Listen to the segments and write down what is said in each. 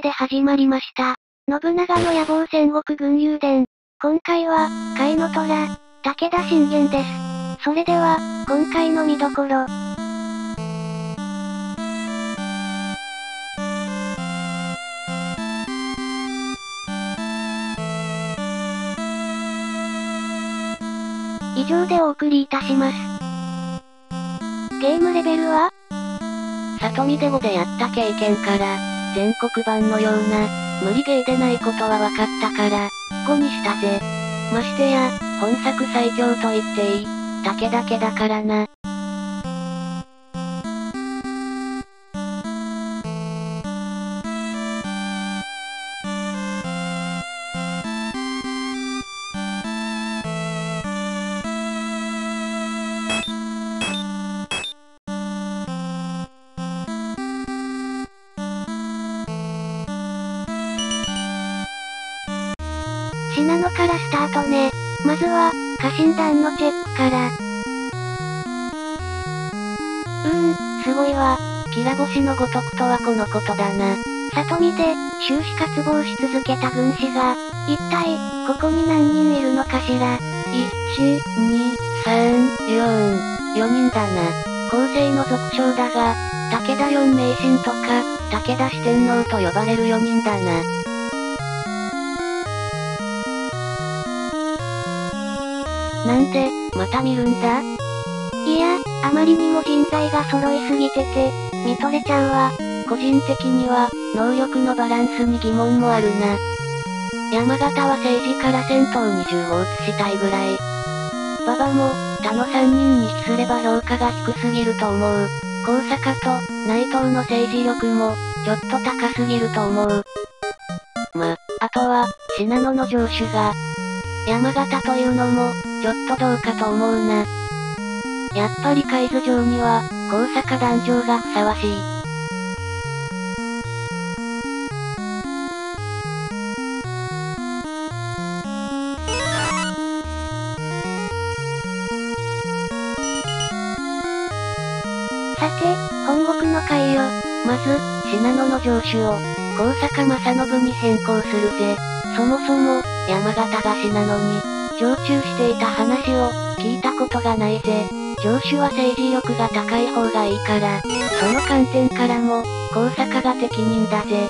で始まりました。信長の野望戦国軍雄伝。今回は、甲斐の虎、武田信玄です。それでは、今回の見どころ。以上でお送りいたします。ゲームレベルは？里見で5でやった経験から、全国版のような、無理ゲーでないことは分かったから、5にしたぜ。ましてや、本作最強と言っていい、竹だけだからな。のごとくとはこのことだな。里見で、終始渇望し続けた軍師が、一体、ここに何人いるのかしら。1、2、3、4、4人だな。構成の俗称だが、武田四名神とか、武田四天王と呼ばれる4人だな。なんで、また見るんだ？いや、あまりにも人材が揃いすぎてて、見とれちゃうわ。個人的には、能力のバランスに疑問もあるな。山形は政治から戦闘に銃を移したいぐらい。馬場も、他の3人に比すれば評価が低すぎると思う。高坂と、内藤の政治力も、ちょっと高すぎると思う。ま、あとは、信濃の城主が、山形というのも、ちょっとどうかと思うな。やっぱり海津城には、高坂壇上がふさわしい。さて、本国の会よ。まず、信濃の城主を、高坂正信に変更するぜ。そもそも、山形が信濃に、常駐していた話を、聞いたことがないぜ。城主は政治力が高い方がいいから、その観点からも、高坂が適任だぜ。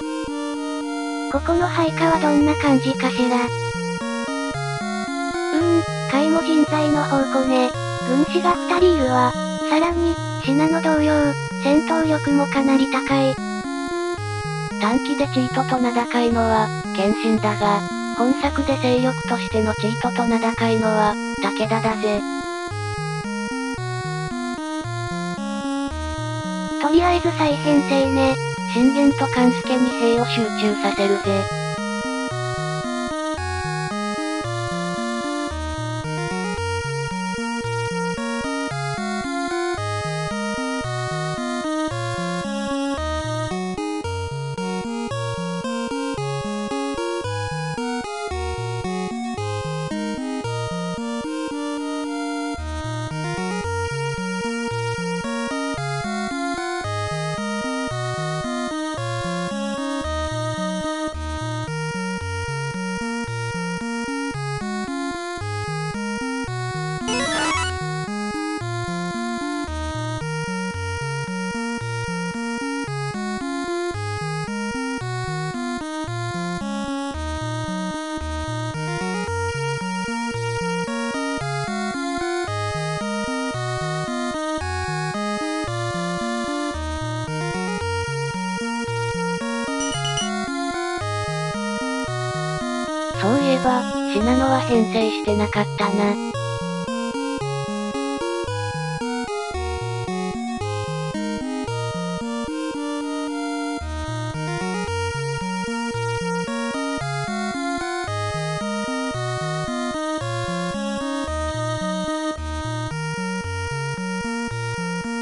ここの配下はどんな感じかしら？うーん、甲斐も人材の宝庫ね。軍師が二人いるわ。さらに、信濃同様、戦闘力もかなり高い。短期でチートと名高いのは、謙信だが、本作で勢力としてのチートと名高いのは、武田だぜ。りあえず再編成ね。信玄と勘助に兵を集中させるぜ。濃は編成してなかったな。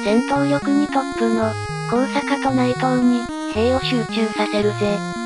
戦闘力にトップの、高坂と内藤に、兵を集中させるぜ。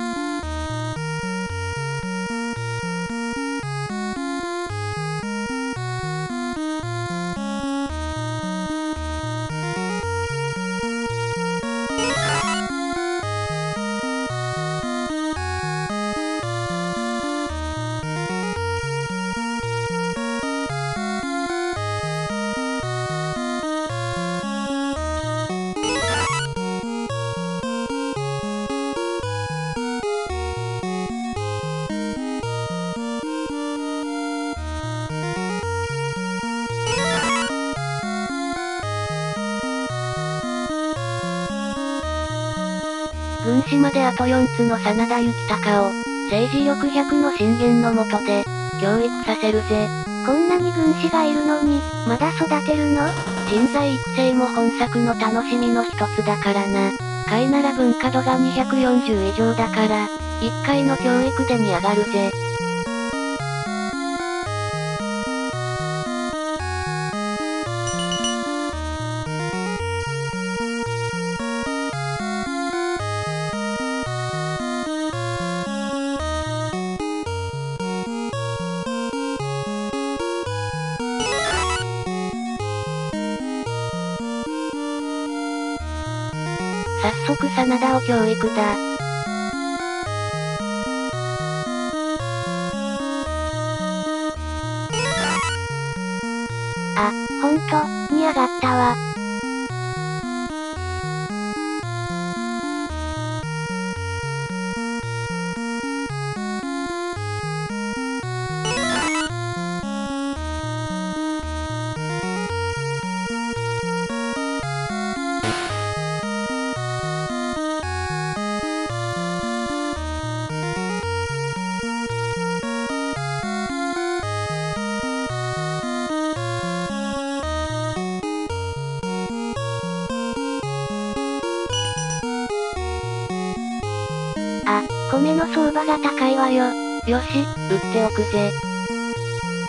島であと4つの真田幸隆を、政治力100の信玄のもとで、教育させるぜ。こんなに軍師がいるのに、まだ育てるの？人材育成も本作の楽しみの一つだからな。貝なら文化度が240以上だから、1回の教育でに上がるぜ。早速真田を教育だ。よ。し、売っておくぜ。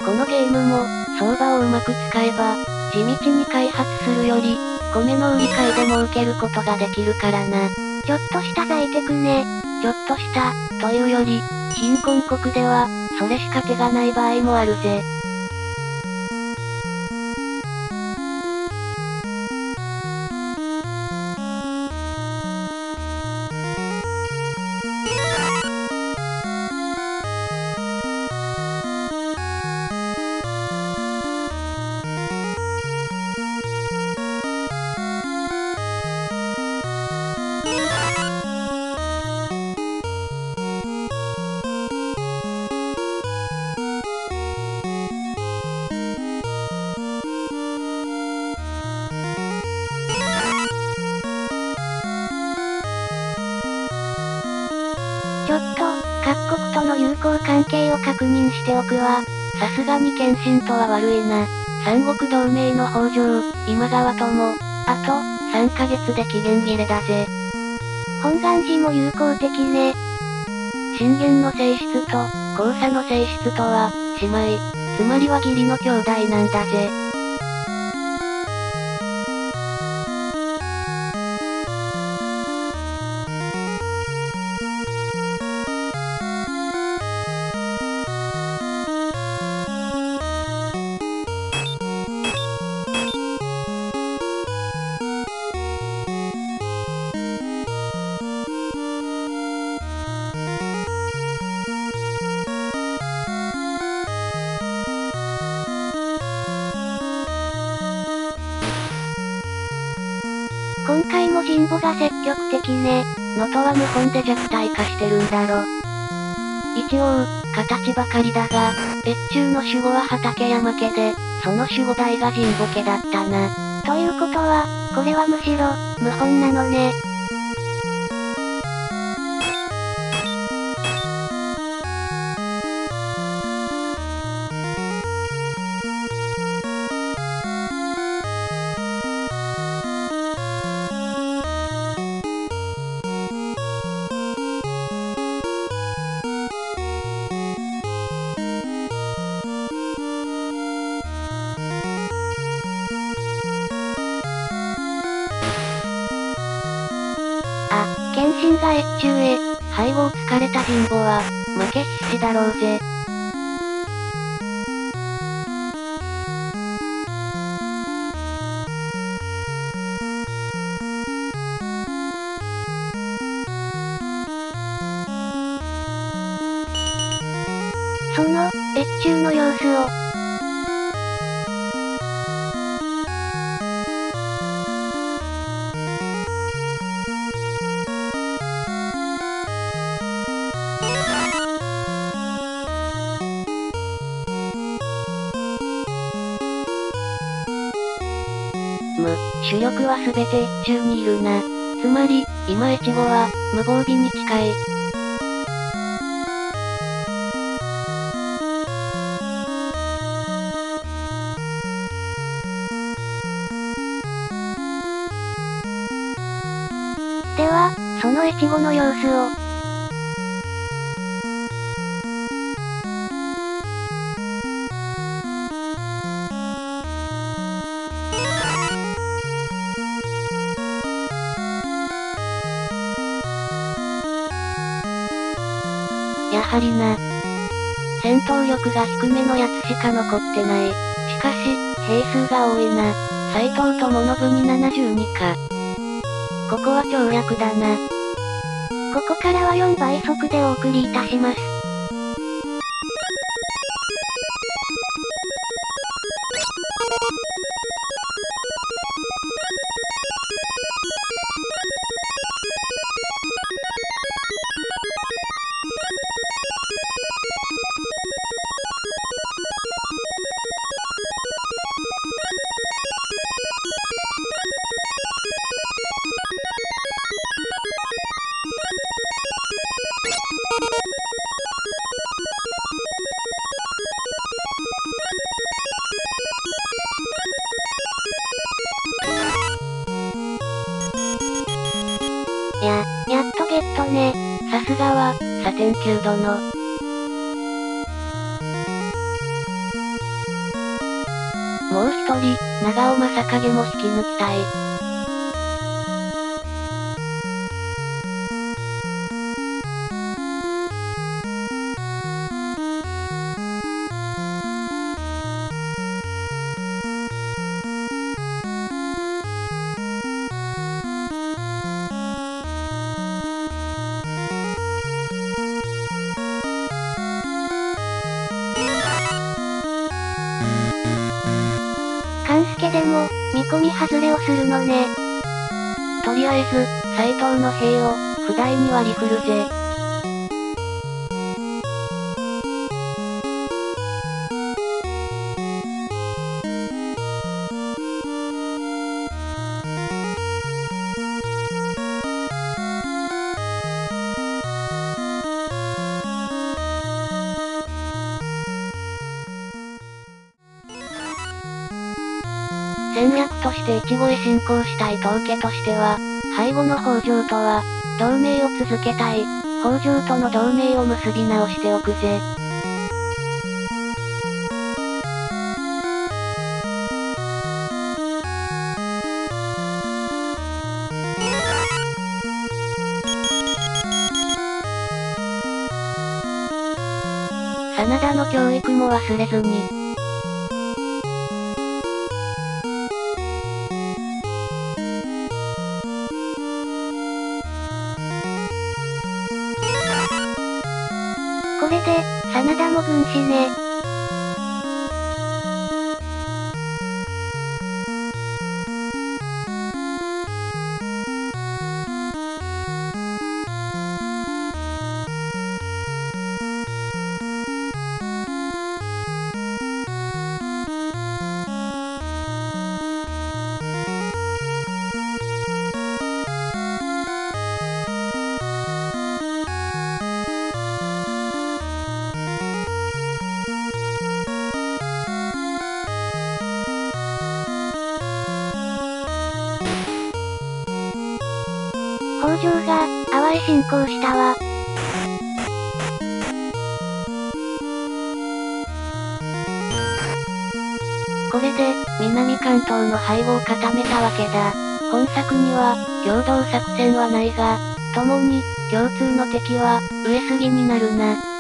このゲームも、相場をうまく使えば、地道に開発するより、米の売り買いでも受けることができるからな。ちょっとした在宅ね。ちょっとした、というより、貧困国では、それしか手がない場合もあるぜ。確認しておくわ。さすがに謙信とは悪いな。三国同盟の北条、今川とも、あと、3ヶ月で期限切れだぜ。本願寺も友好的ね。信玄の性質と、交差の性質とは、姉妹、つまりは義理の兄弟なんだぜ。極的ね。能登は無本で弱体化してるんだろ。一応、形ばかりだが、越中の守護は畠山家で、その守護代が神保家だったな。ということは、これはむしろ、無本なのね。はすべて一中にいるな。つまり、今越後は、無防備に近い。はりな。戦闘力が低めのやつしか残ってない。しかし、兵数が多いな。斎藤と物部に72か。ここは跳躍だな。ここからは4倍速でお送りいたします。越後へ進行したい東家としては、背後の北条とは、同盟を続けたい。北条との同盟を結び直しておくぜ。真田の教育も忘れずに。軍師ね。行したわ。これで、南関東の背後を固めたわけだ。本作には、共同作戦はないが、共に、共通の敵は、上杉になるな。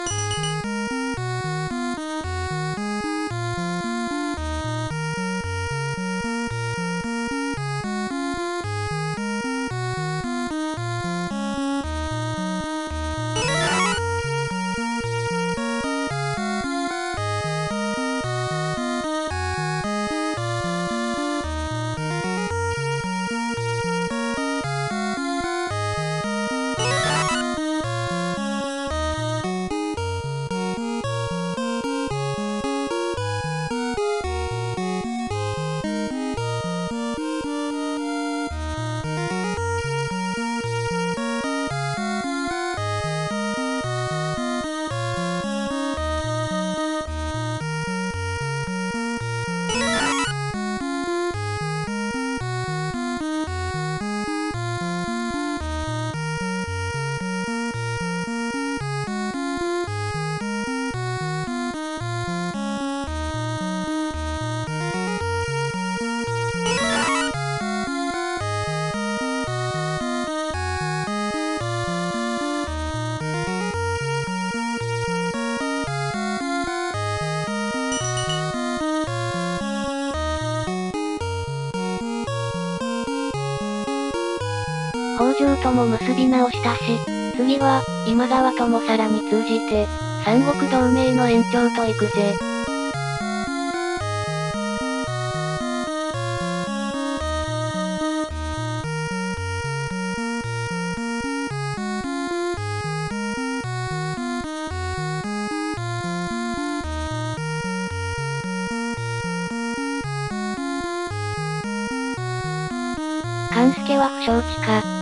直したし、次は、今川ともさらに通じて、三国同盟の延長と行くぜ。勘助は不承知か。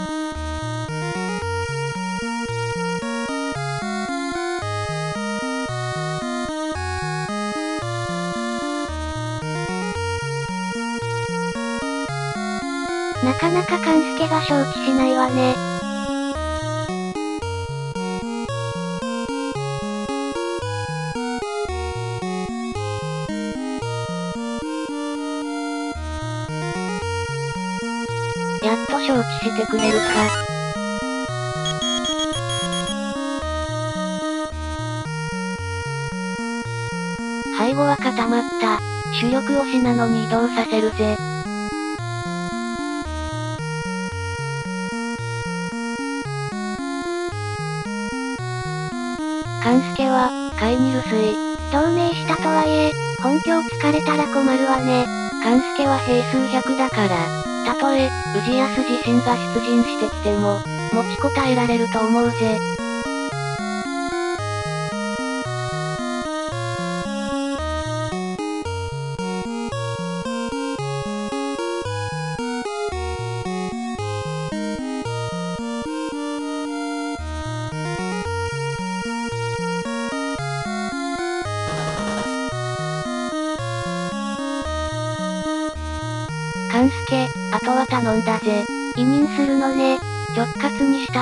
なか勘助が承知しないわね。やっと承知してくれるか。背後は固まった。主力推しなのに移動させるぜ。勘助は、貝に留守同盟したとはいえ、本拠を突かれたら困るわね。勘助は兵数百だから、たとえ、氏康自身が出陣してきても、持ちこたえられると思うぜ。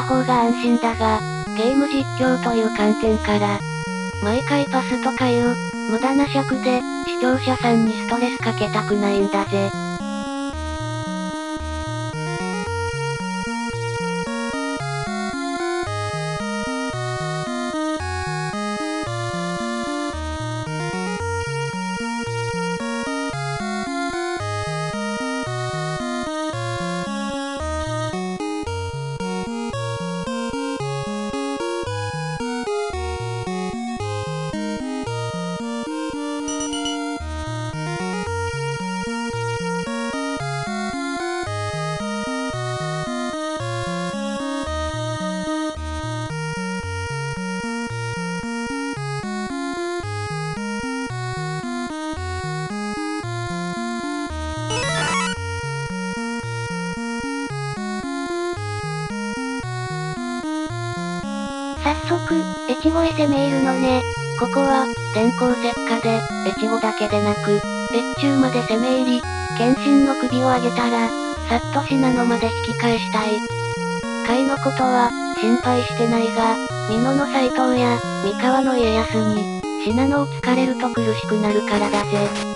方が安心だが、ゲーム実況という観点から、毎回パスとかいう、無駄な尺で、視聴者さんにストレスかけたくないんだぜ。早速、越後へ攻め入るのね。ここは、天候石火で、越後だけでなく、越中まで攻め入り、謙信の首を上げたら、さっと信濃まで引き返したい。甲斐のことは、心配してないが、美濃の斎藤や、三河の家康に、信濃を突かれると苦しくなるからだぜ。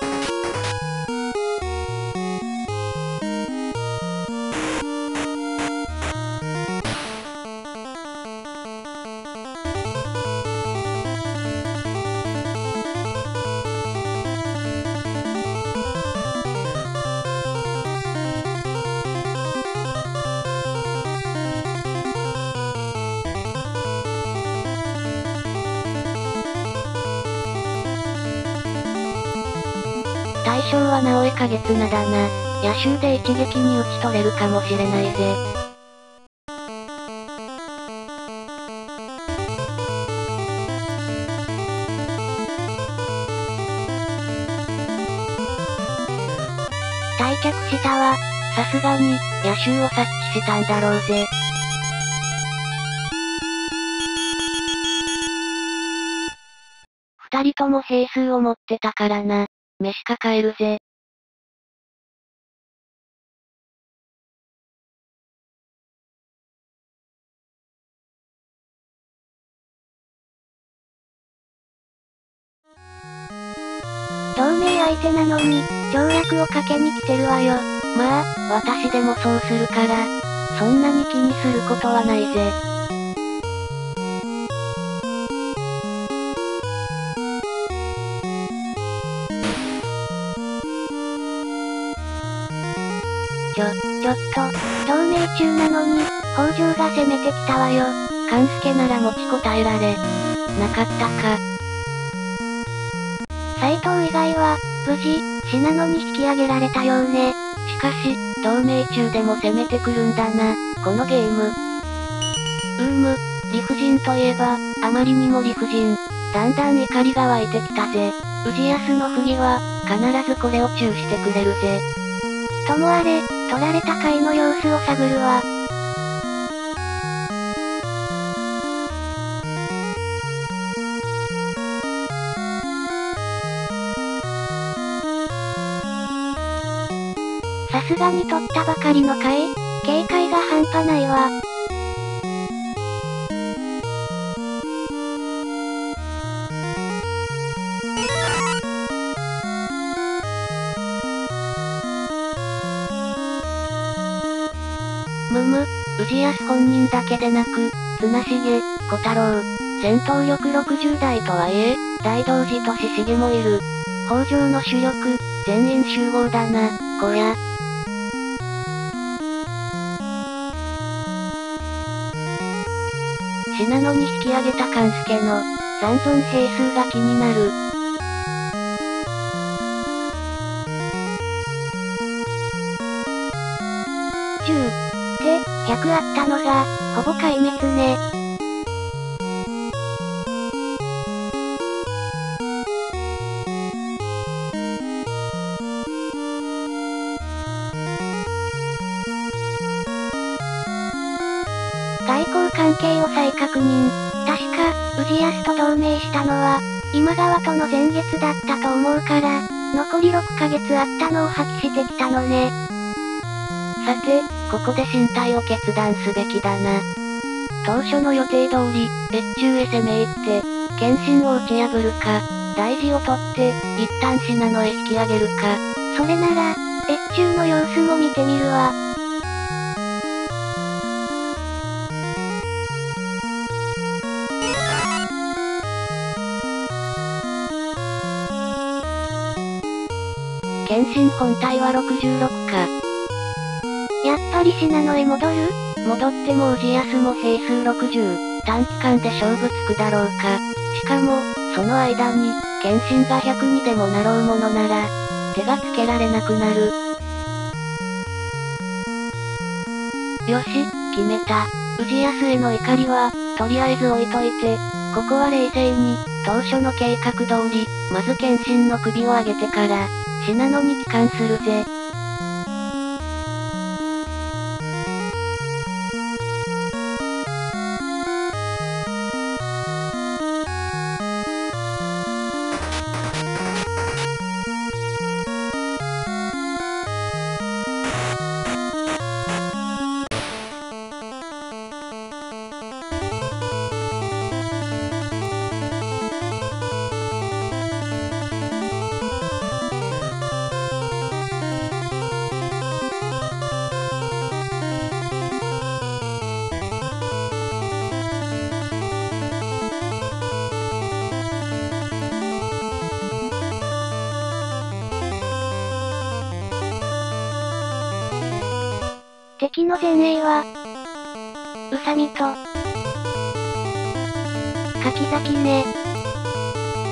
は直江景綱だな。野襲で一撃に打ち取れるかもしれないぜ。退却したわ。さすがに、野襲を察知したんだろうぜ。二人とも兵数を持ってたからな。飯か帰るぜ。相手なのに、条約をかけに来てるわよ。まあ、私でもそうするから、そんなに気にすることはないぜ。ちょ、ちょっと、同盟中なのに、北条が攻めてきたわよ。勘助なら持ちこたえられ、なかったか。斎藤以外は、無事、信濃に引き上げられたようね。しかし、同盟中でも攻めてくるんだな、このゲーム。うーむ、理不尽といえば、あまりにも理不尽。だんだん怒りが湧いてきたぜ。氏康の不義は、必ずこれを注してくれるぜ。ともあれ、取られた回の様子を探るわ。さすがに取ったばかりの回警戒が半端ないわ。むむ、氏康本人だけでなく、綱重、小太郎、戦闘力60代とはいえ、大同時とし重もいる。北条の主力、全員集合だな、こや。信濃に引き上げた勘助の、残存兵数が気になる。10で、100あったのが、ほぼ壊滅ね。を再確か、氏康と同盟したのは、今川との前月だったと思うから、残り6ヶ月あったのを破棄してきたのね。さて、ここで身体を決断すべきだな。当初の予定通り、越中へ攻め入って、謙信を打ち破るか、大事を取って、一旦信濃へ引き上げるか。それなら、越中の様子も見てみるわ。謙信本体は66か。やっぱり信濃へ戻る？戻っても氏康も兵数60、短期間で勝負つくだろうか。しかも、その間に、謙信が100にでもなろうものなら、手がつけられなくなる。よし、決めた。氏康への怒りは、とりあえず置いといて、ここは冷静に、当初の計画通り、まず謙信の首を上げてから、死なのに帰還するぜ。敵の前衛は、宇佐美と、柿崎ね。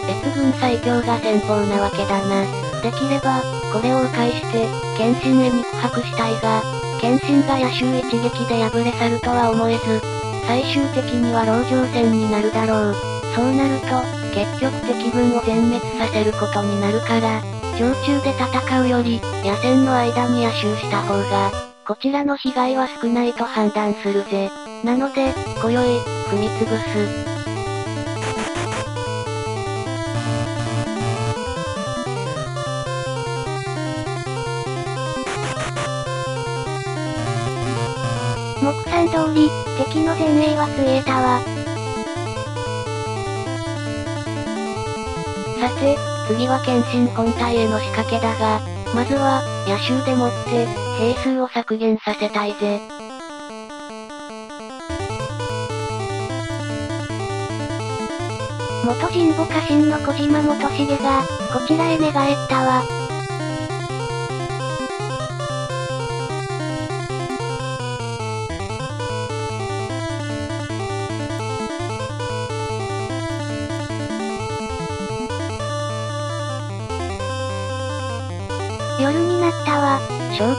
越軍最強が先方なわけだな。できれば、これを迂回して、謙信へ肉薄したいが、謙信が野州一撃で敗れ去るとは思えず、最終的には籠城戦になるだろう。そうなると、結局敵軍を全滅させることになるから、常駐で戦うより、野戦の間に野襲した方が、こちらの被害は少ないと判断するぜ。なので、今宵、踏み潰す。目算通り、敵の前衛はつえたわ。さて、次は謙信本体への仕掛けだが、まずは、野襲でもって、兵数を削減させたいぜ。元神保家臣の小島元重が、こちらへ寝返ったわ。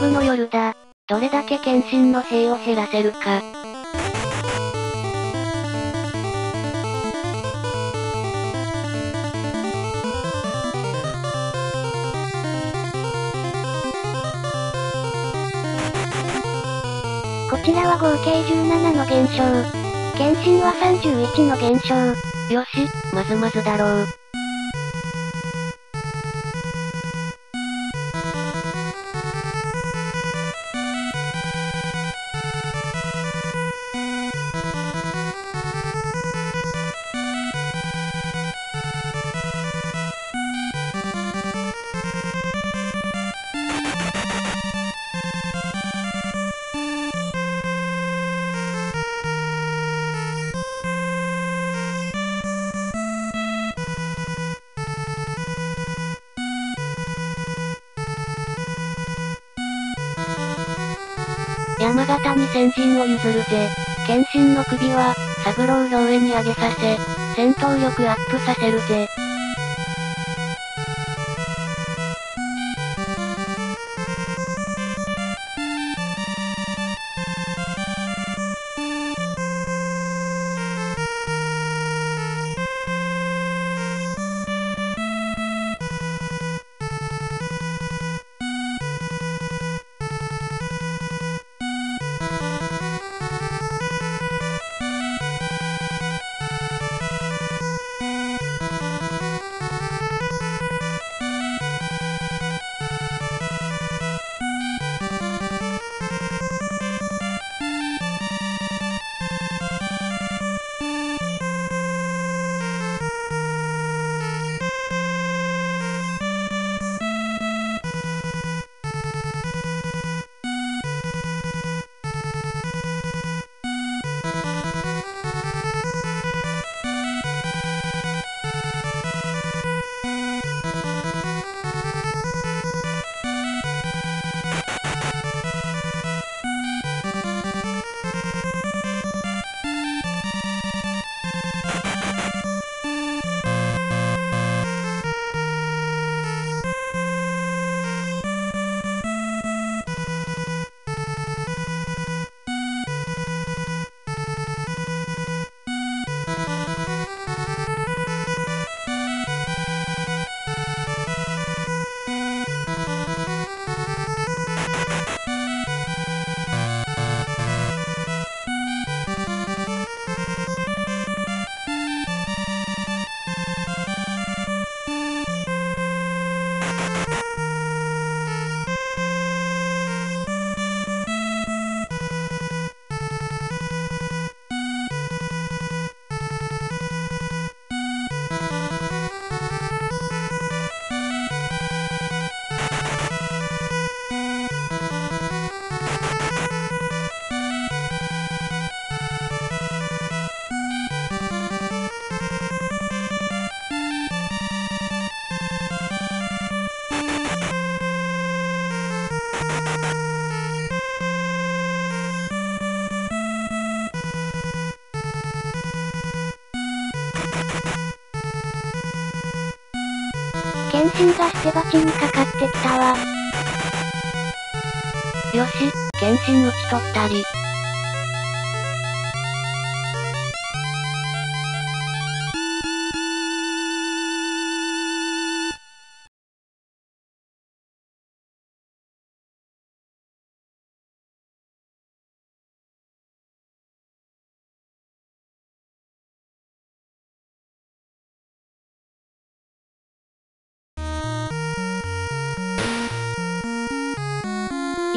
勝負の夜だ。どれだけ謙信の兵を減らせるか。こちらは合計17の減少。謙信は31の減少。よし、まずまずだろう。山形に先陣を譲るぜ。謙信の首は、三郎兵衛に上げさせ、戦闘力アップさせるぜ。真打ち取ったり。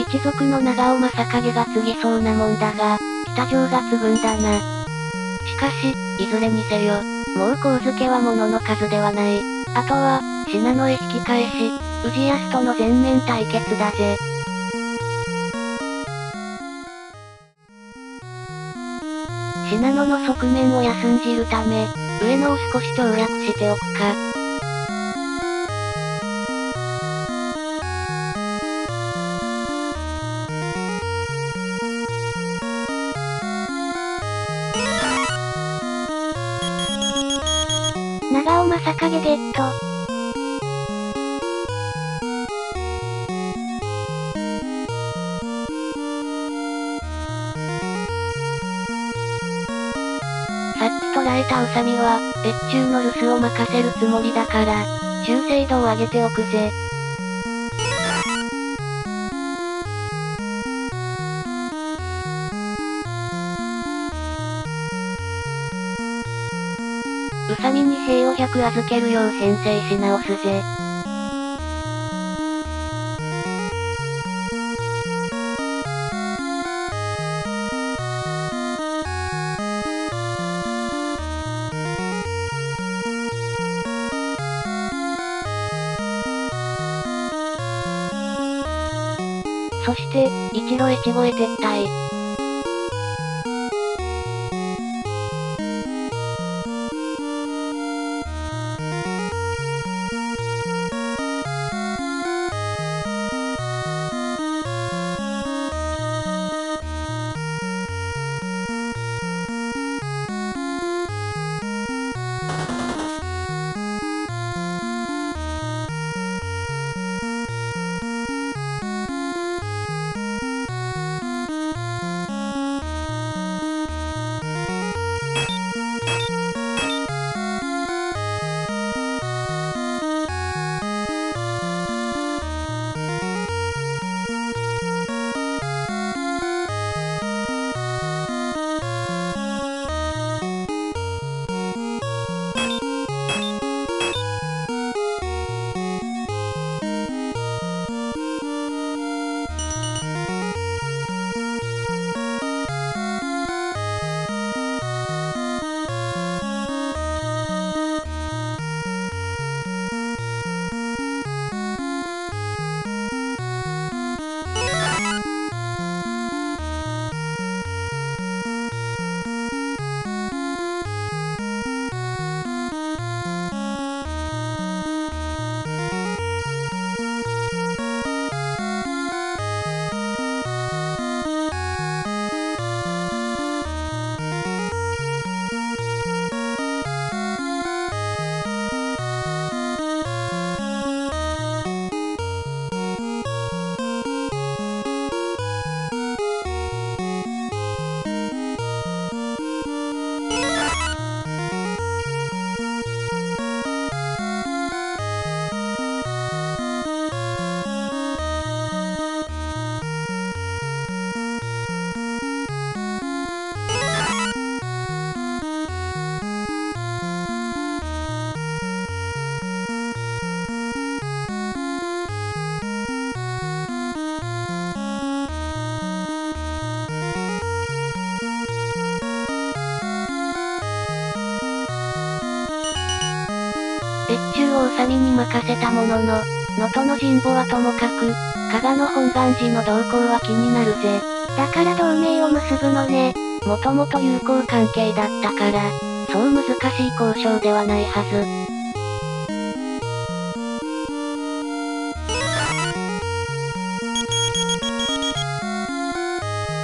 一族の長尾正景が継ぎそうなもんだが、北条が継ぐんだな。しかし、いずれにせよ、もう神付は物の数ではない。あとは、信濃へ引き返し、氏康との全面対決だぜ。信濃の側面を休んじるため、上野を少し跳躍しておくか。かゲット。さっき捕らえたウサミは、別中の留守を任せるつもりだから、忠誠度を上げておくぜ。預けるよう編成し直すぜ。そして、一路越後へ撤退。任せたものの、能登の神保はともかく、加賀の本願寺の動向は気になるぜ。だから同盟を結ぶのね。もともと友好関係だったから、そう難しい交渉ではないはず。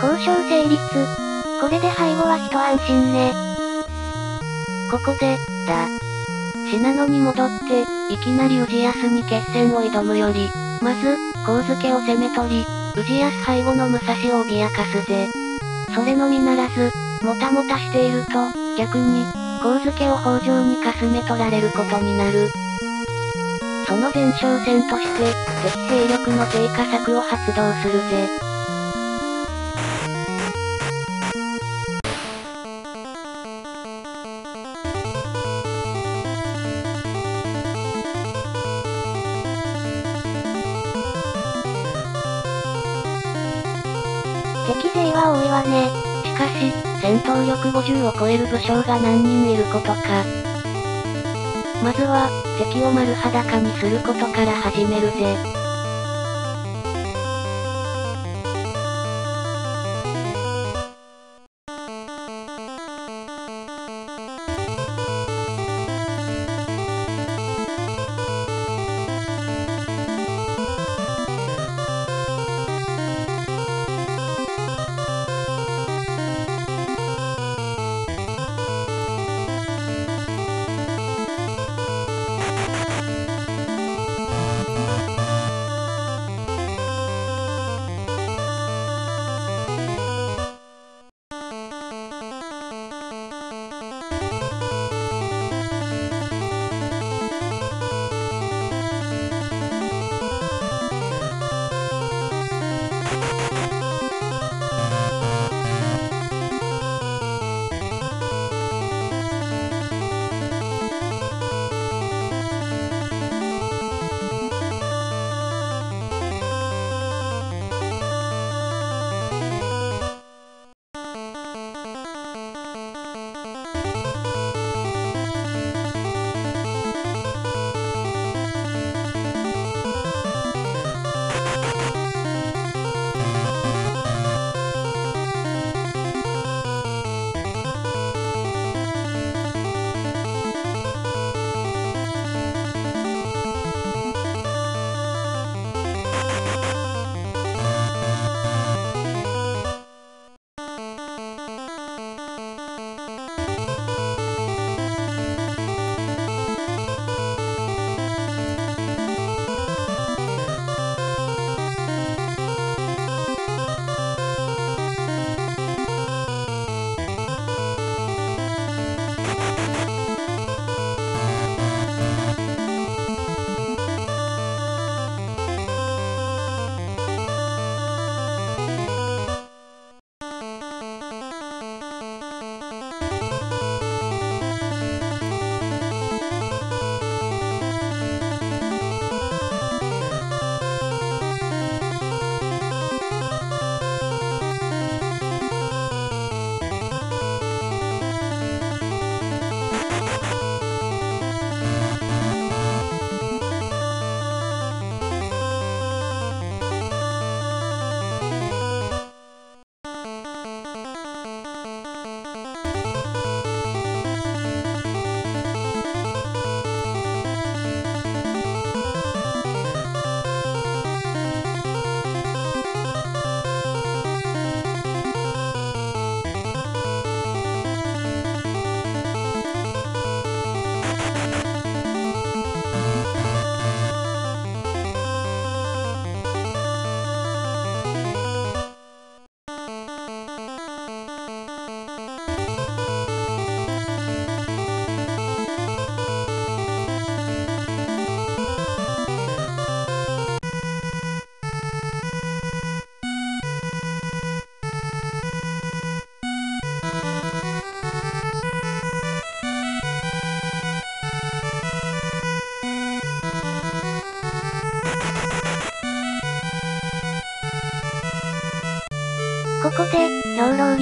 交渉成立。これで背後は一安心ね。ここで、だ。信濃に戻って、いきなり氏康に決戦を挑むより、まず、神付を攻め取り、氏康背後の武蔵を脅かすぜ。それのみならず、もたもたしていると、逆に、神付を北条にかすめ取られることになる。その前哨戦として、敵兵力の低下策を発動するぜ。250を超える武将が何人いることか。まずは、敵を丸裸にすることから始めるぜ。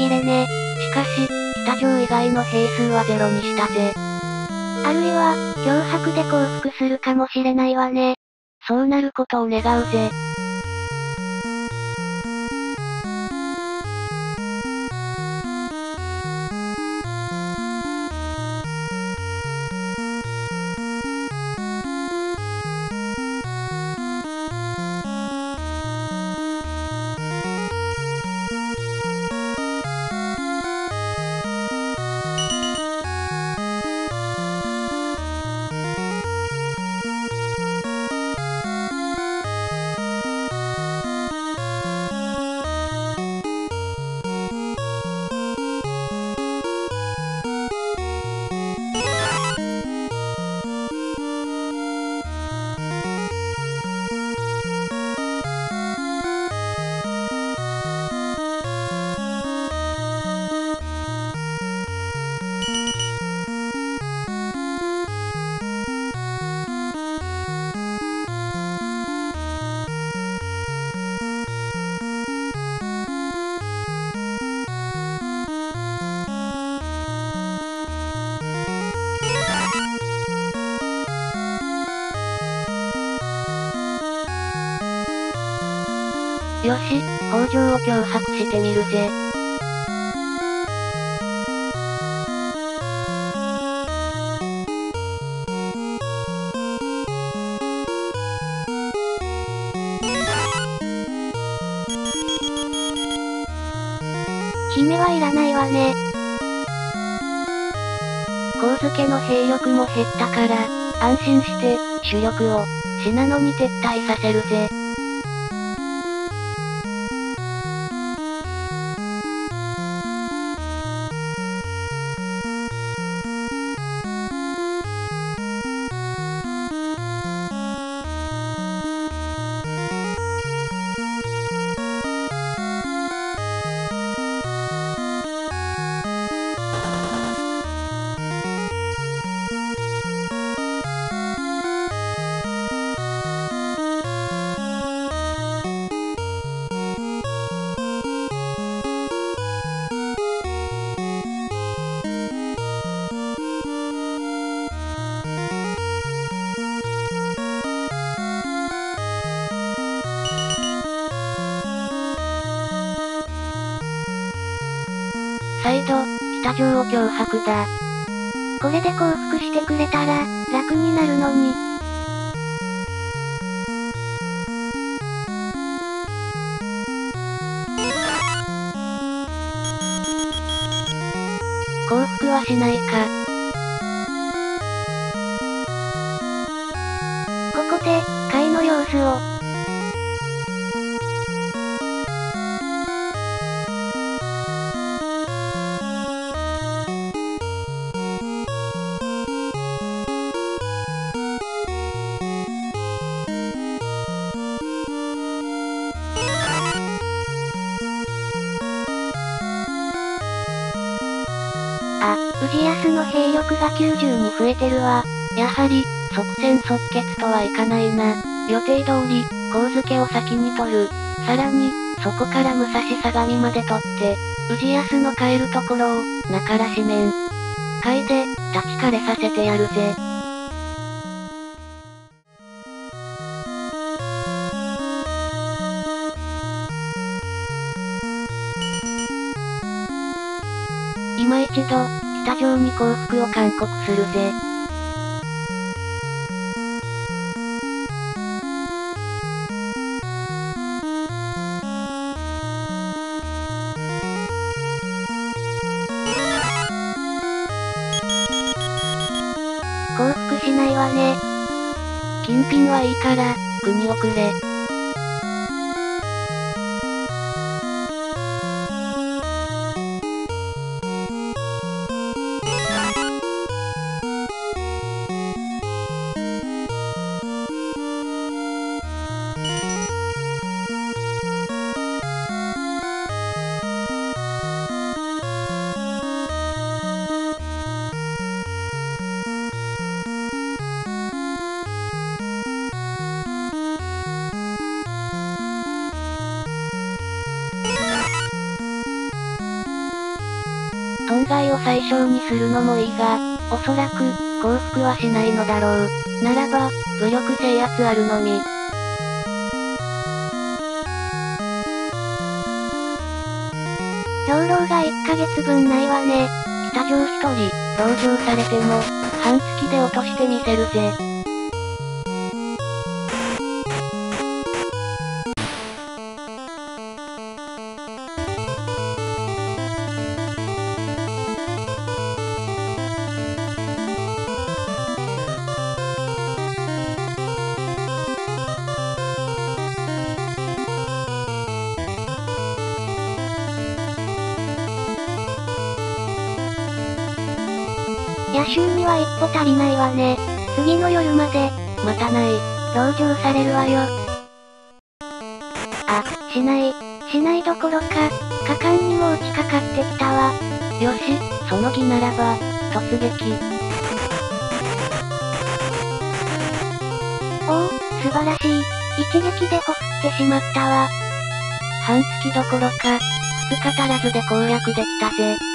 切れね。しかし、北条以外の兵数はゼロにしたぜ。あるいは、脅迫で降伏するかもしれないわね。そうなることを願うぜ。神付の兵力も減ったから、安心して、主力を、信濃に撤退させるぜ。脅迫だ。これで降伏してくれたら、楽になるのに。降伏はしないか。190に増えてるわ。やはり、即戦即決とはいかないな。予定通り、光付けを先に取る。さらに、そこから武蔵相模まで取って、氏康の帰るところを、なからしめん。書い、立ち枯れさせてやるぜ。を勧告するぜ。降伏しないわね。金品はいいから、国をくれ。対象にするのもいいが、おそらく、降伏はしないのだろう。ならば、武力制圧あるのみ。兵糧が1ヶ月分ないわね。北条一人、籠城されても、半月で落としてみせるぜ。足りないわね。次の夜まで。待たない。籠城されるわよ。あ、しない。しないどころか、果敢にも打ちかかってきたわ。よし、その儀ならば、突撃。おお、素晴らしい。一撃でほふってしまったわ。半月どころか、二日足らずで攻略できたぜ。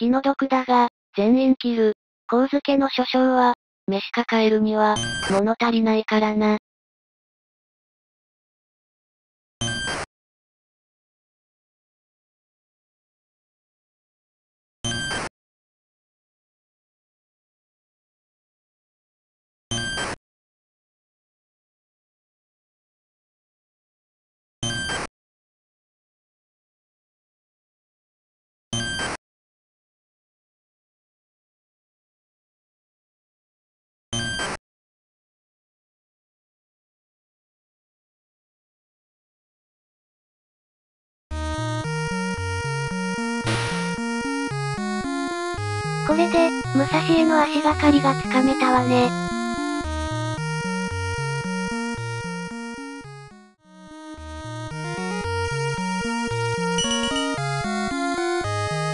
気の毒だが、全員切る。光付の諸将は、飯抱えるには、物足りないからな。これで、武蔵への足がかりがつかめたわね。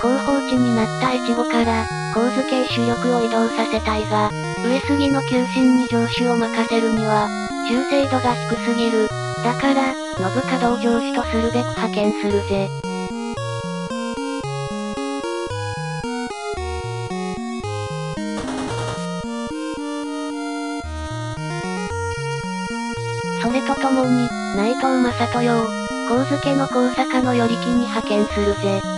後方地になった越後から、神津系主力を移動させたいが、上杉の急進に城主を任せるには、忠誠度が低すぎる。だから、信門を城主とするべく派遣するぜ。藤正豊を、神津家の高坂の寄り木に派遣するぜ。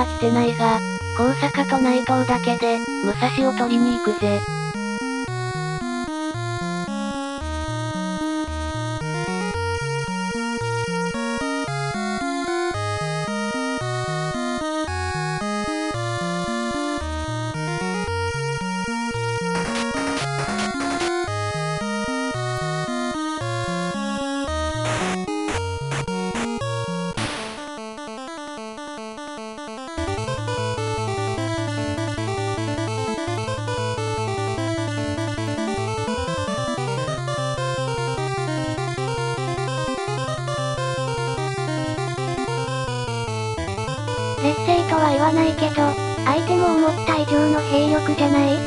が来てないが、高坂と内藤だけで、武蔵を取りに行くぜ。けど、相手も思った以上の兵力じゃない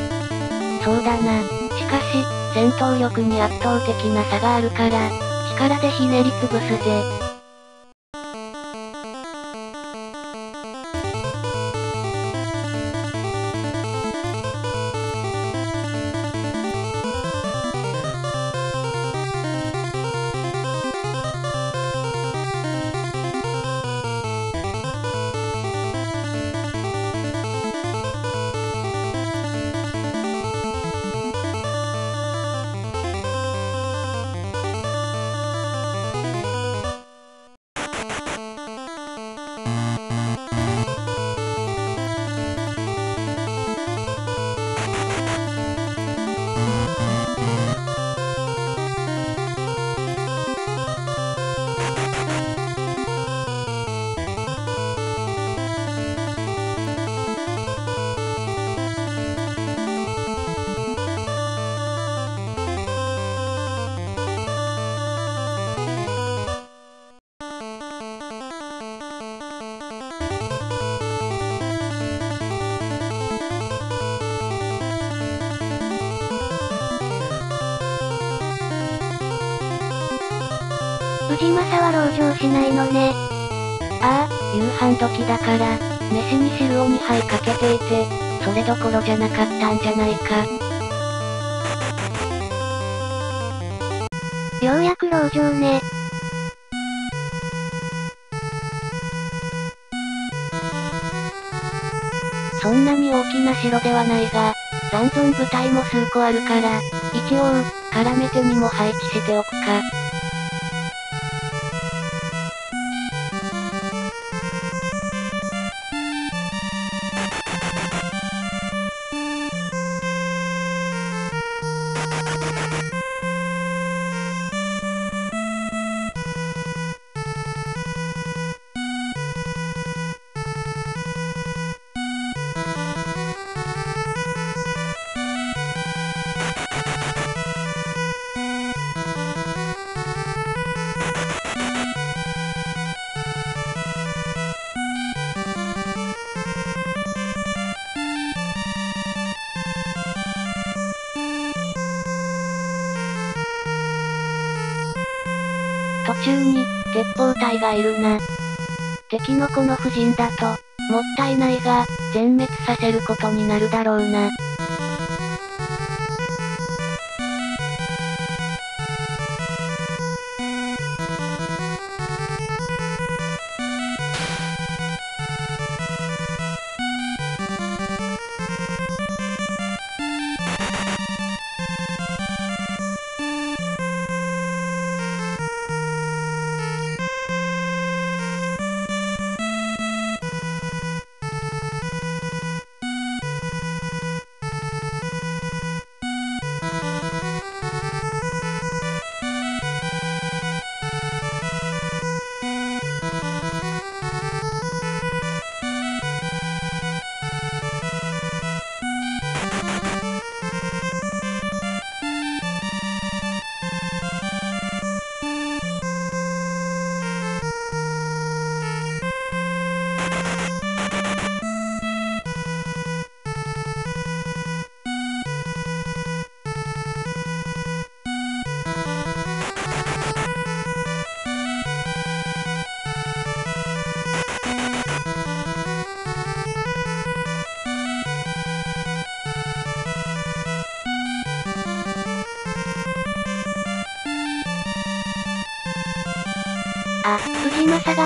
そうだな。しかし、戦闘力に圧倒的な差があるから、力でひねり潰すぜ。汁を2杯かけていて、それどころじゃなかったんじゃないか。ようやく籠城ね。そんなに大きな城ではないが、残存部隊も数個あるから、一応、絡めてにも配置しておくか。状態がいるな。敵のこの布陣だと、もったいないが、全滅させることになるだろうな。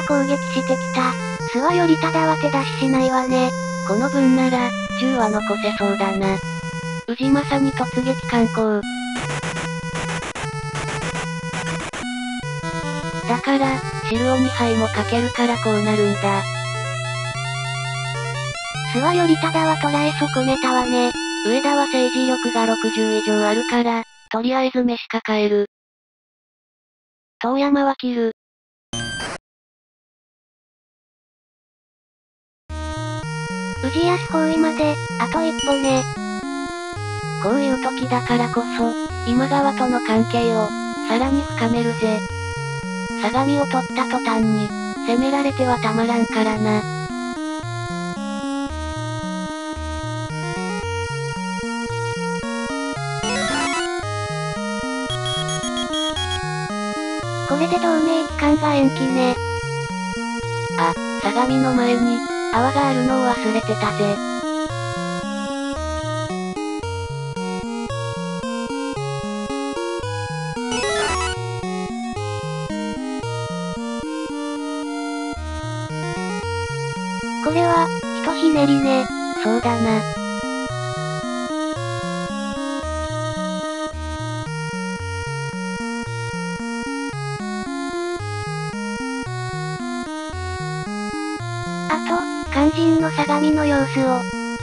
攻撃してきた。諏訪よりただは手出ししないわね。この分なら、銃は残せそうだな。氏政に突撃観光。だから、汁を2杯もかけるからこうなるんだ。諏訪よりただは捉え損ねたわね。上田は政治力が60以上あるから、とりあえず飯抱える。遠山は切る。シアス包囲まで、あと一歩ね。こういう時だからこそ、今川との関係を、さらに深めるぜ。相模を取った途端に、攻められてはたまらんからな。これで同盟期間が延期ね。あ、相模の前に、泡があるのを忘れてたぜ。これは、ひとひねりね。そうだな。模の様子を。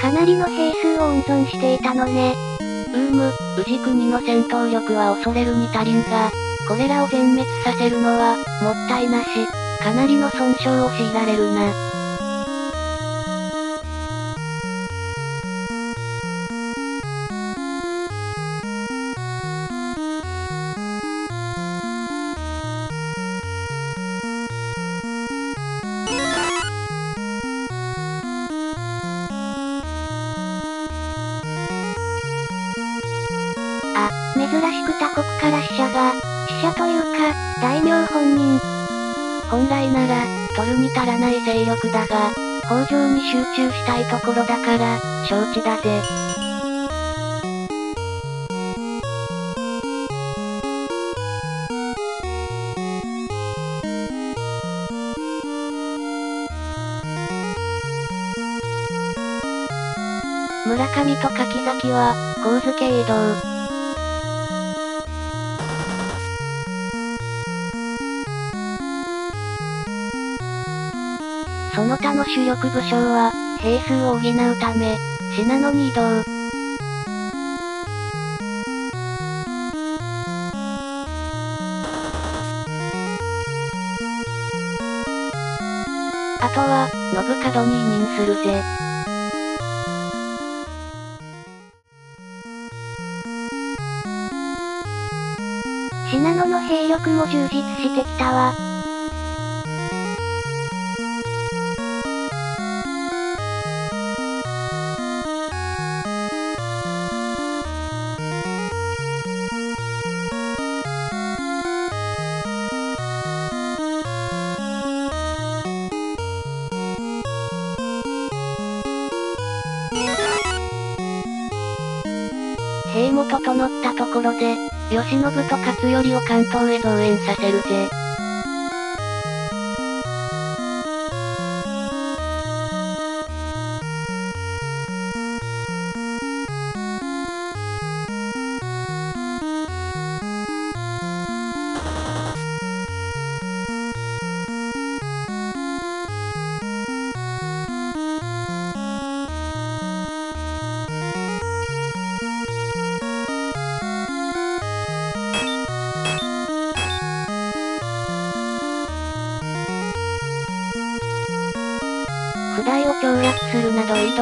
かなりの兵数を温存していたのね。うーむ、氏国の戦闘力は恐れるに足りんが、これらを全滅させるのは、もったいなし、かなりの損傷を強いられるな。承知だぜ。村上と柿崎は、神付け移動。その他の主力武将は、兵数を補うため、信濃に移動。あとは、信門に委任するぜ。信濃の兵力も充実してきたわ。ろで、慶喜と勝頼を関東へ増援させるぜ。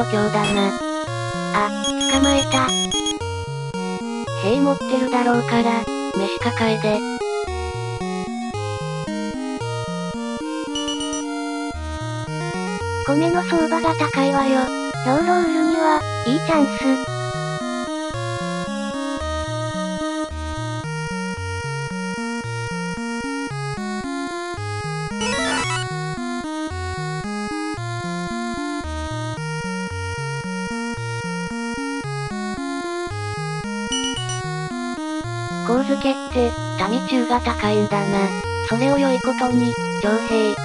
度胸だな。あ、捕まえた。兵持ってるだろうから、飯抱えて。米の相場が高いわよ。兵糧売るには、いいチャンス。付けって、民中が高いんだな。それを良いことに、徴兵。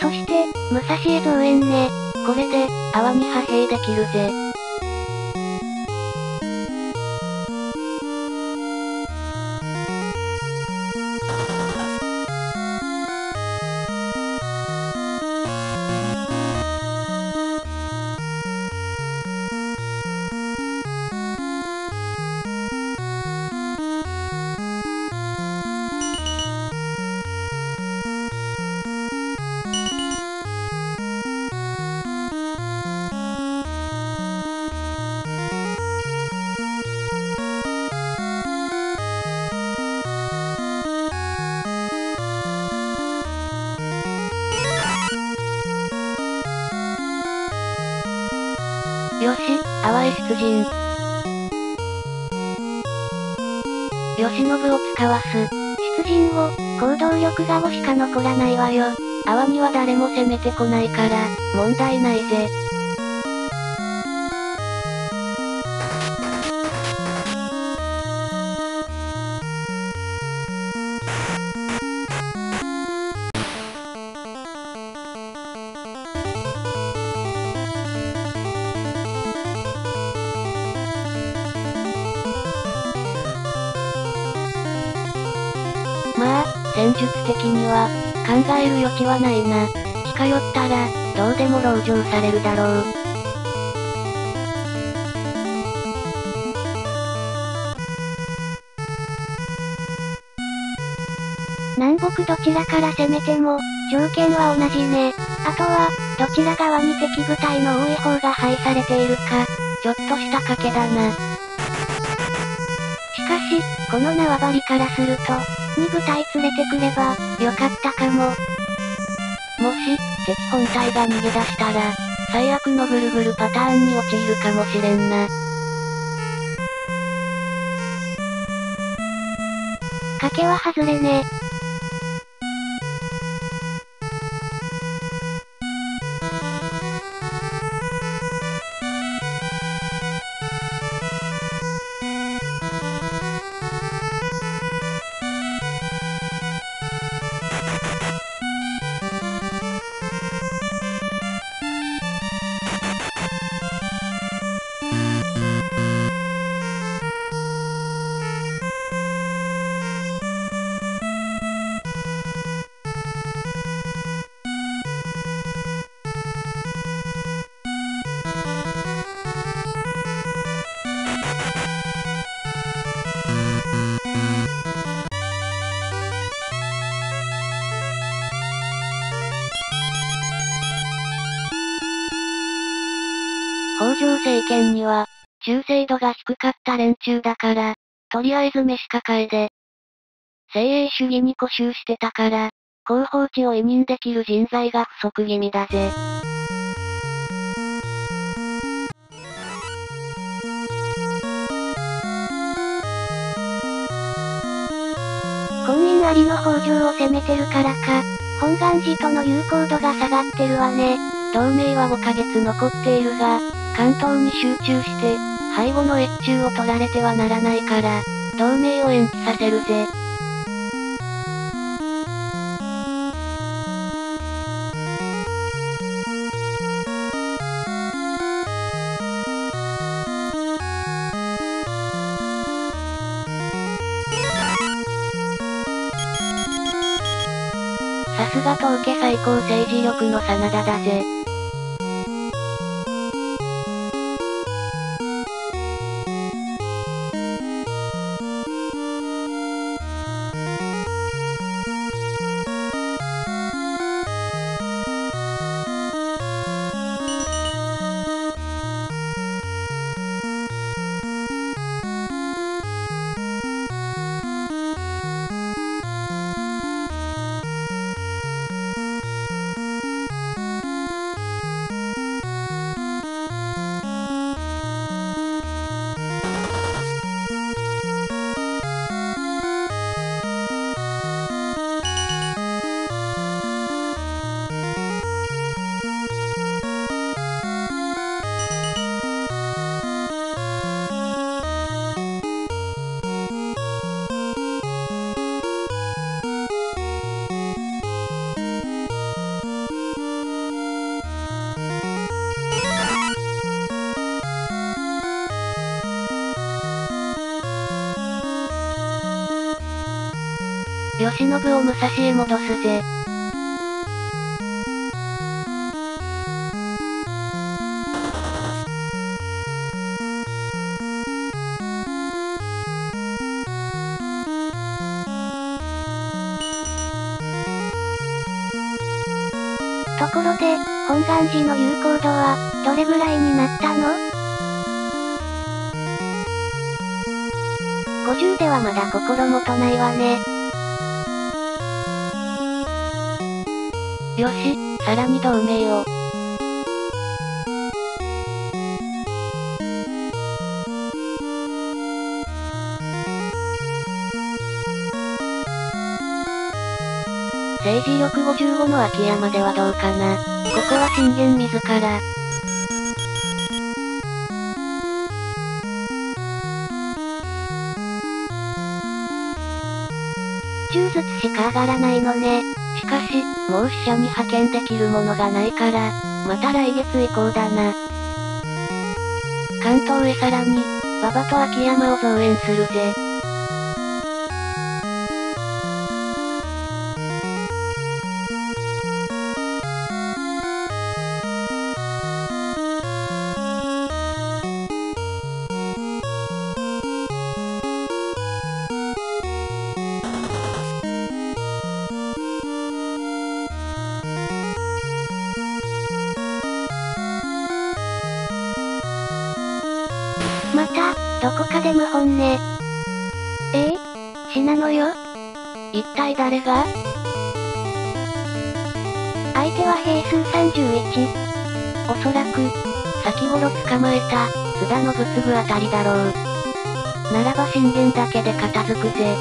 そして、武蔵へ増援ね。これで、泡に派兵できるぜ。よし、淡い出陣。慶喜を使わす。出陣後、行動力が5しか残らないわよ。泡には誰も攻めてこないから、問題ないぜ。える余地はないな。近寄ったら、どうでも籠城されるだろう。南北どちらから攻めても、条件は同じね。あとは、どちら側に敵部隊の多い方が配されているか、ちょっとした賭けだな。しかし、この縄張りからすると、2部隊連れてくれば、よかったかも。もし、敵本体が逃げ出したら、最悪のぐるぐるパターンに陥るかもしれんな。賭けは外れね。忠誠度が低かった連中だから、とりあえず飯抱えで。精鋭主義に固執してたから、後方地を委任できる人材が不足気味だぜ。婚姻ありの北条を攻めてるからか、本願寺との友好度が下がってるわね。同盟は5ヶ月残っているが、関東に集中して、背後の越中を取られてはならないから、同盟を延期させるぜ。さすが東家最高政治力の真田だぜ。を武蔵へ戻すぜ。ところで、本願寺の有効度は、どれぐらいになったの ?50 ではまだ心もとないわね。よし、さらに同盟を。政治力55の秋山ではどうかな。ここは信玄自ら、中つしか上がらないのね。しかし、もう死者に派遣できるものがないから、また来月以降だな。関東へさらに、馬場と秋山を増援するぜ。そらく、先頃捕まえた、津田の仏具あたりだろう。ならば信玄だけで片付くぜ。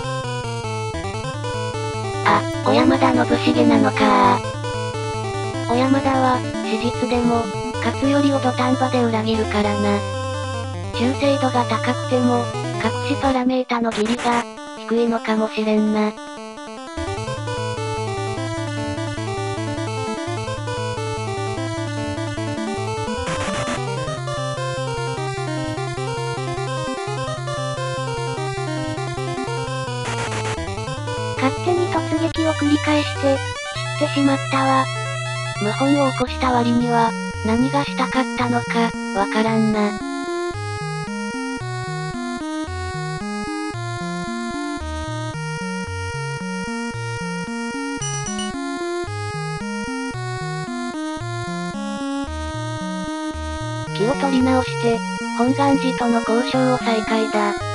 あ、小山田信繁なのか小山田は、史実でも、勝頼を土壇場で裏切るからな。忠誠度が高くても、隠しパラメータの義理が、低いのかもしれんな。を起こした割には、何がしたかったのか、わからんな。気を取り直して、本願寺との交渉を再開だ。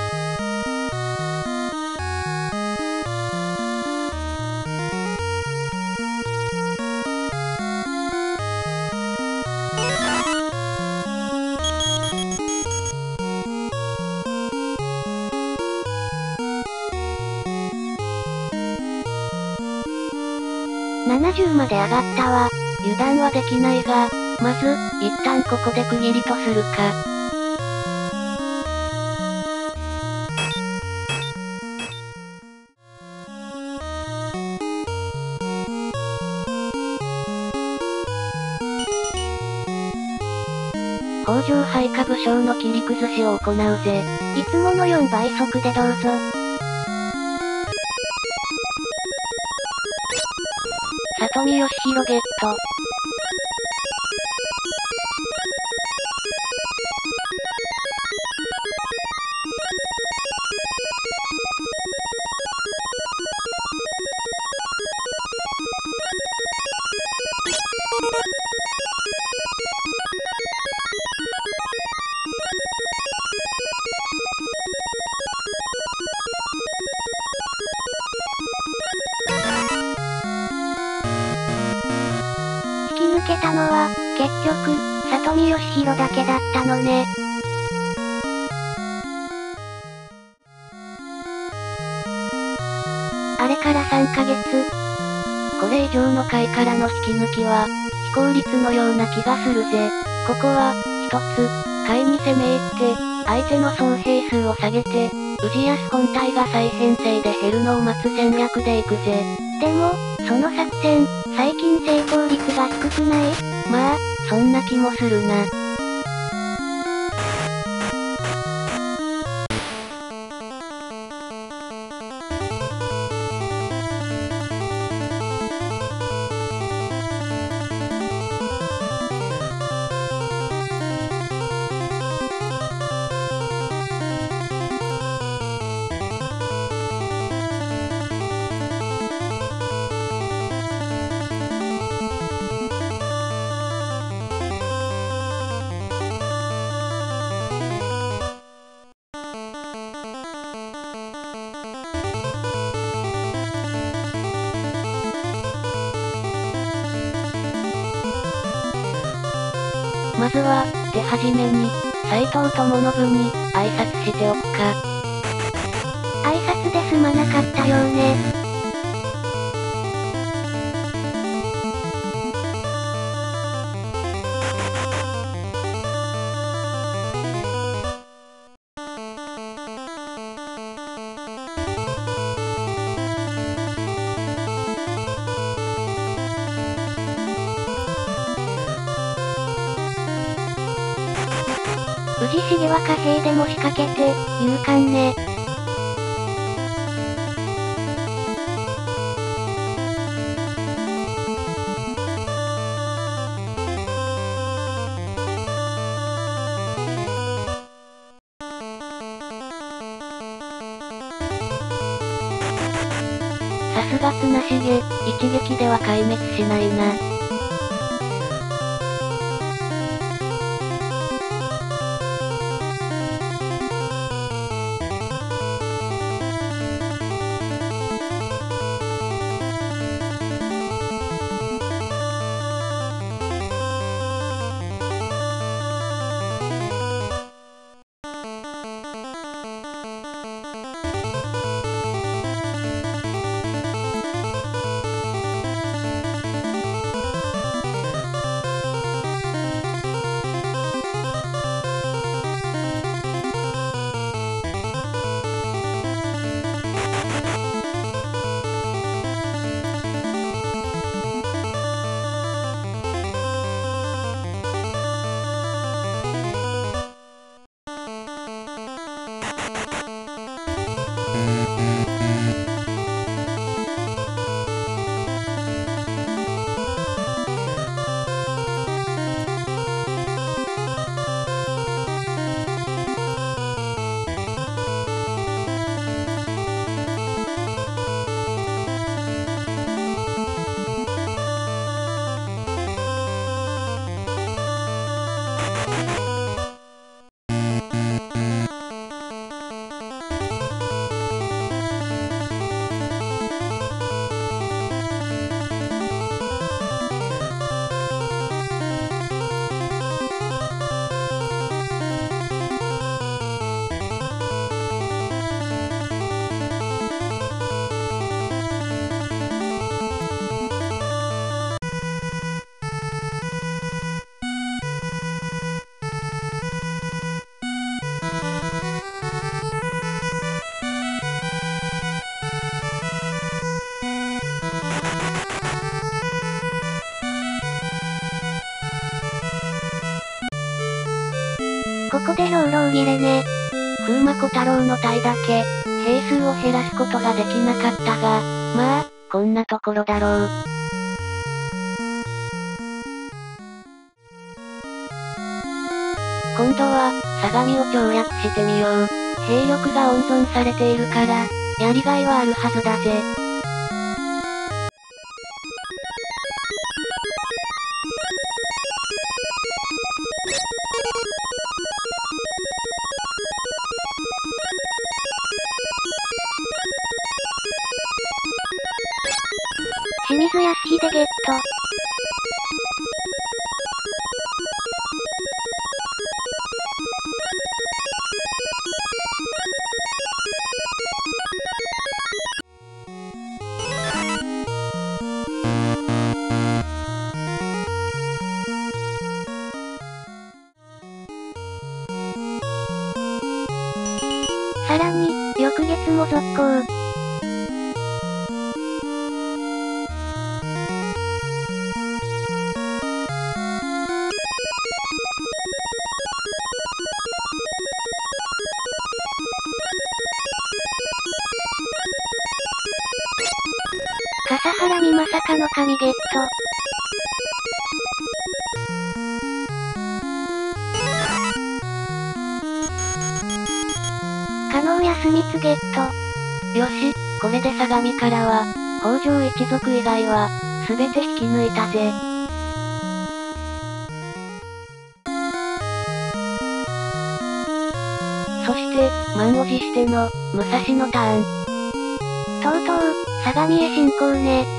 で上がったわ。油断はできないが、まず、一旦ここで区切りとするか。北条配下武将の切り崩しを行うぜ。いつもの4倍速でどうぞ。里見義弘ゲット。ヶ月。これ以上の回からの引き抜きは、非効率のような気がするぜ。ここは、一つ、下位に攻め入って、相手の総兵数を下げて、氏康本体が再編成で減るのを待つ戦略で行くぜ。でも、その作戦、最近成功率が低くない？まあ、そんな気もするな。は、手始めに、斎藤智信に、挨拶しておくか。挨拶で済まなかったようね。は貨幣でも仕掛けて、勇敢ね。さすが綱重、一撃では壊滅しないな。れね。風魔小太郎の隊だけ、兵数を減らすことができなかったが、まあ、こんなところだろう。今度は、相模を跳躍してみよう。兵力が温存されているから、やりがいはあるはずだぜ。東条一族以外は、すべて引き抜いたぜ。そして、満を持しての、武蔵野ターン。とうとう、相模へ進行ね。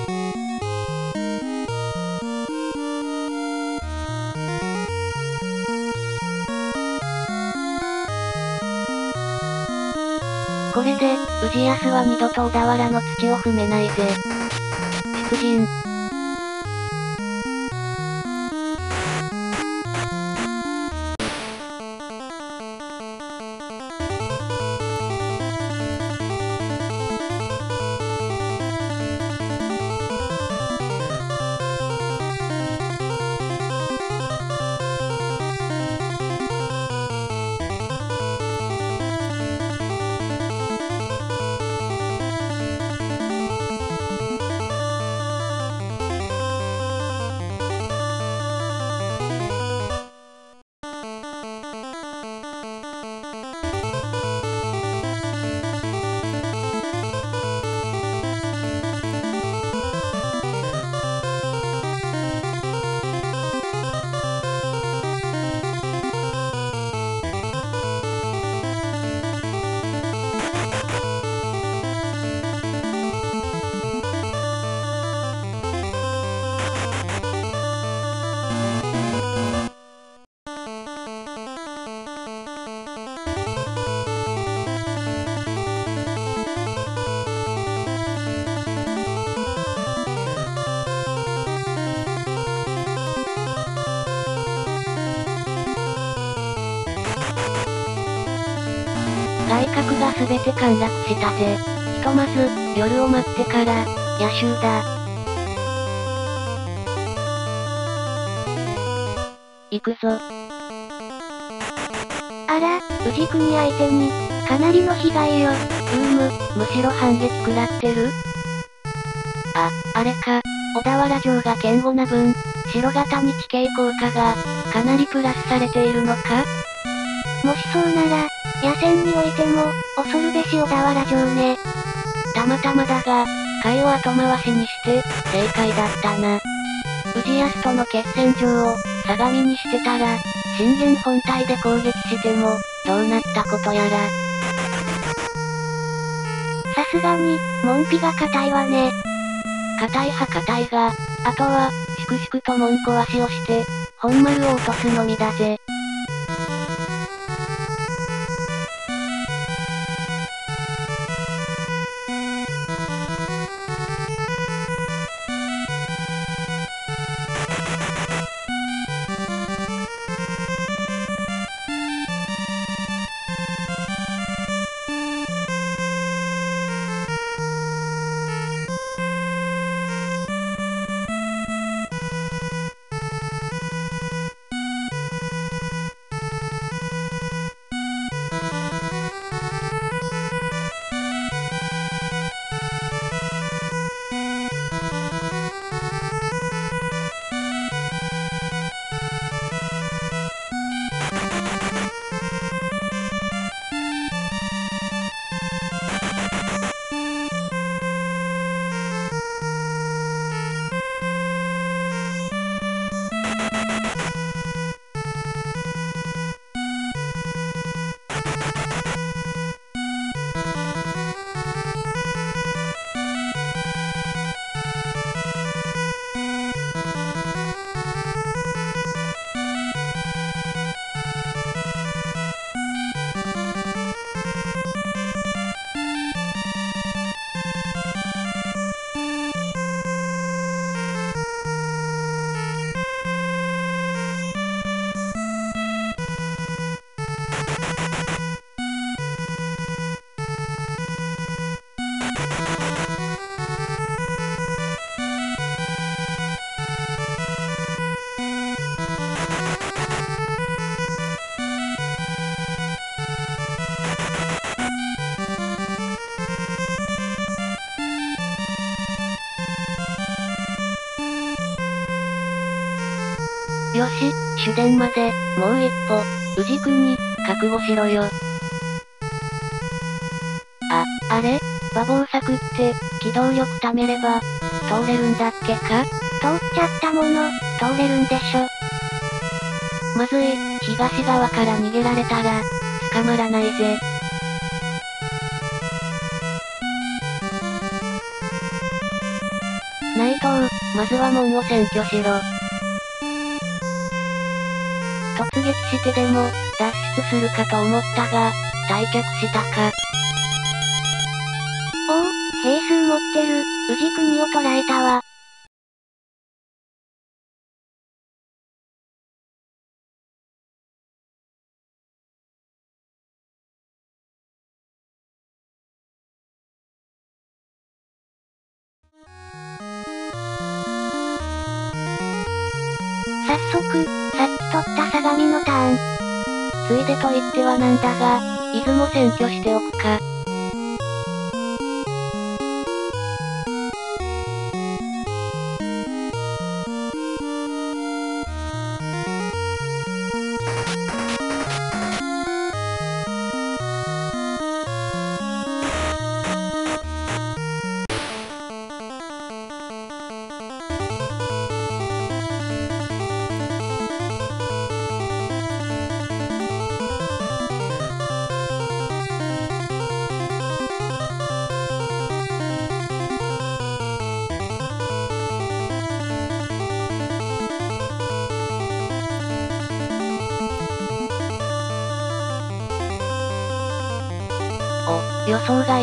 氏康は二度と小田原の土を踏めないぜ。出陣。外角が全て陥落したぜ。ひとまず、夜を待ってから、野襲だ。行くぞ。あら、氏国相手に、かなりの被害よ。うーむ、むしろ反撃食らってるあ、あれか、小田原城が堅固な分、白型に地形効果が、かなりプラスされているのかもしそうなら、野戦においても、恐るべし小田原城ね。たまたまだが、貝を後回しにして、正解だったな。氏康との決戦場を、相模にしてたら、信玄本体で攻撃しても、どうなったことやら。さすがに、門扉が硬いわね。硬い派硬いが、あとは、粛々と門壊しをして、本丸を落とすのみだぜ。よし、主殿まで、もう一歩、氏国、覚悟しろよ。あ、あれ？馬防柵って、機動力貯めれば、通れるんだっけか？通っちゃったもの、通れるんでしょ。まずい、東側から逃げられたら、捕まらないぜ。内藤、まずは門を占拠しろ。突撃してでも、脱出するかと思ったが、退却したか。おお、兵数持ってる、宇治国を捕らえたわ。なんだが、出雲占拠しておくか。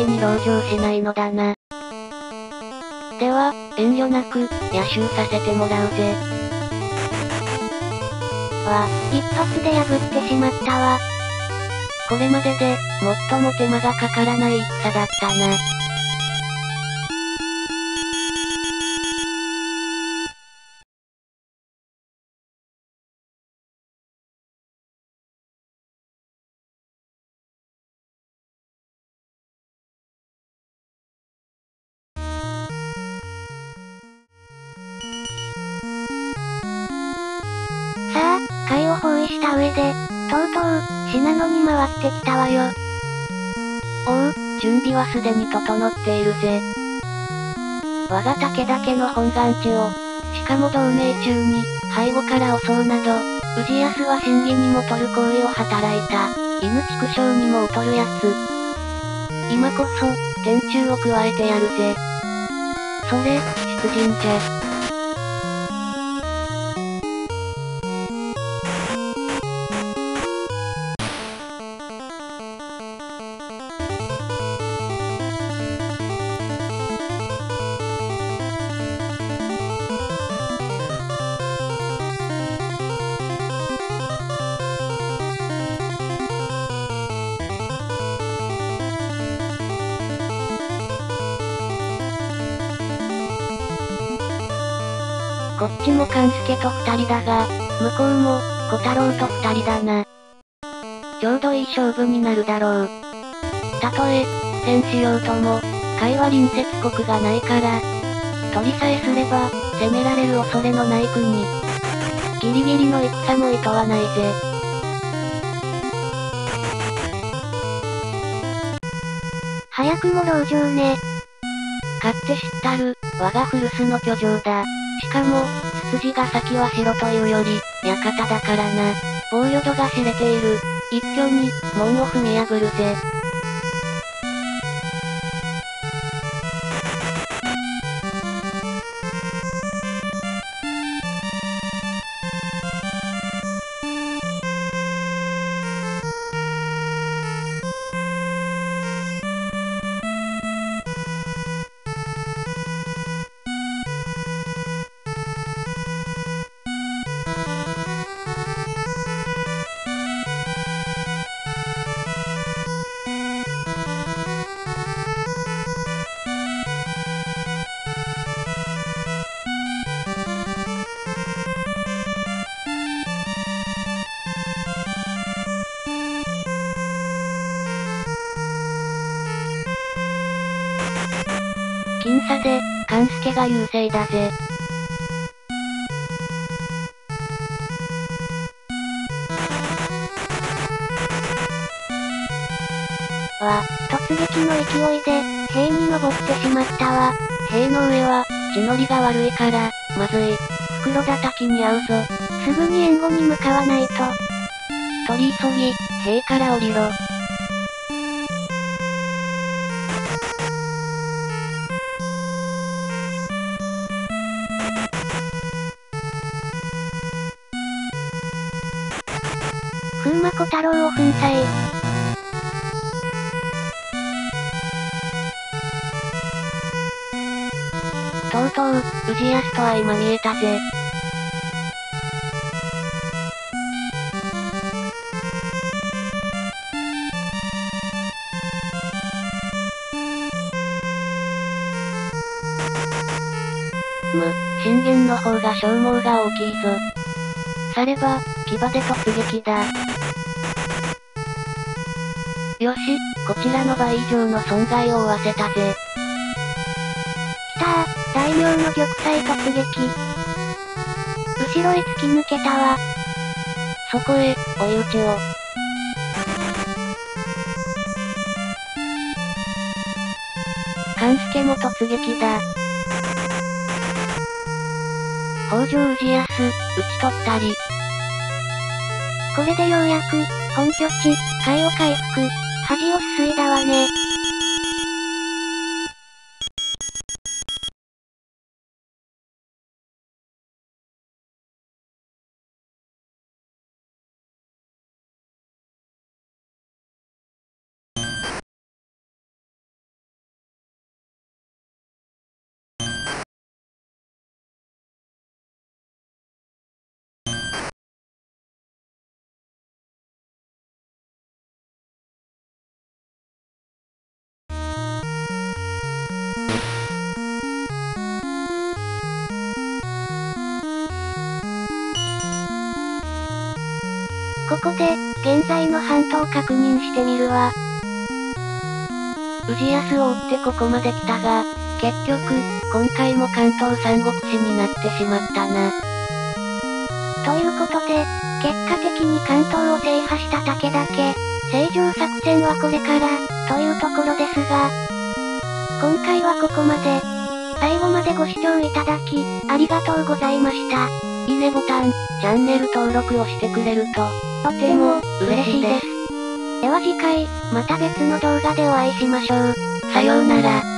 に籠城しないのだな。では、遠慮なく、野襲させてもらうぜ。わ、一発で破ってしまったわ。これまでで、最も手間がかからない戦だったな。した上で、とうとう、信濃に回ってきたわよ。おう、準備はすでに整っているぜ。我が武田家の本願地を、しかも同盟中に、背後から襲うなど、氏康は真偽にも取る行為を働いた、犬畜生にも劣るやつ。今こそ、天柱を加えてやるぜ。それ、出陣じゃ。と二人だが、向こうも、小太郎と二人だな。ちょうどいい勝負になるだろう。たとえ、戦しようとも、海は隣接国がないから、取りさえすれば、攻められる恐れのない国。ギリギリの戦も厭わないぜ。早くも籠城ね。勝って知ったる、我が古巣の居城だ。しかも、筋が先は城というより、館だからな。防御度が知れている。一挙に、門を踏み破るぜ。勘助が優勢だぜ。わ、突撃の勢いで、塀に登ってしまったわ。塀の上は、地のりが悪いから、まずい。袋叩きに合うぞ。すぐに援護に向かわないと。取り急ぎ、塀から降りろ。太郎を粉砕。とうとう、氏康と相まみえたぜ。む、信玄の方が消耗が大きいぞ。されば、騎馬で突撃だ。よし、こちらの倍以上の損害を負わせたぜ。来たー、大名の玉砕突撃。後ろへ突き抜けたわ。そこへ、追い打ちを。勘助も突撃だ。北条氏康、討ち取ったり。これでようやく、本拠地、海を回復、恥をすすいだわね。ここで、現在の半島確認してみるわ。氏康を追ってここまで来たが、結局、今回も関東三国志になってしまったな。ということで、結果的に関東を制覇した武田家、正常作戦はこれから、というところですが、今回はここまで。最後までご視聴いただき、ありがとうございました。いいねボタン、チャンネル登録をしてくれると、とても、嬉しいです。では次回、また別の動画でお会いしましょう。さようなら。